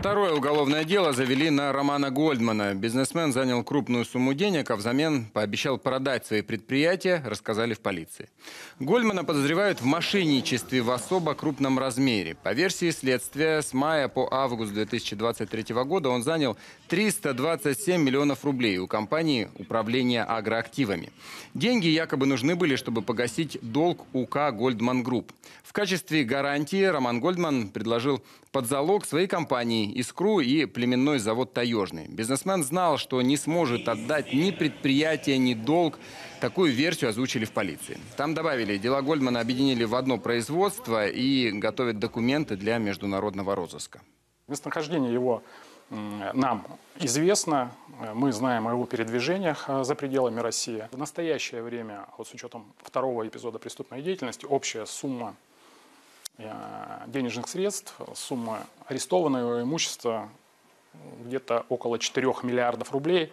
Второе уголовное дело завели на Романа Гольдмана. Бизнесмен занял крупную сумму денег, а взамен пообещал продать свои предприятия, рассказали в полиции. Гольдмана подозревают в мошенничестве в особо крупном размере. По версии следствия, с мая по август 2023 года он занял 327 миллионов рублей у компании управления агроактивами. Деньги якобы нужны были, чтобы погасить долг УК «Гольдман Групп». В качестве гарантии Роман Гольдман предложил под залог своей компании «Искру» и племенной завод «Таежный». Бизнесмен знал, что не сможет отдать ни предприятие, ни долг. Такую версию озвучили в полиции. Там добавили, дела Гольдмана объединили в одно производство и готовят документы для международного розыска. Местонахождение его нам известно, мы знаем о его передвижениях э, за пределами России. В настоящее время, вот с учетом второго эпизода преступной деятельности, общая сумма денежных средств, сумма арестованного имущества где-то около 4 миллиардов рублей.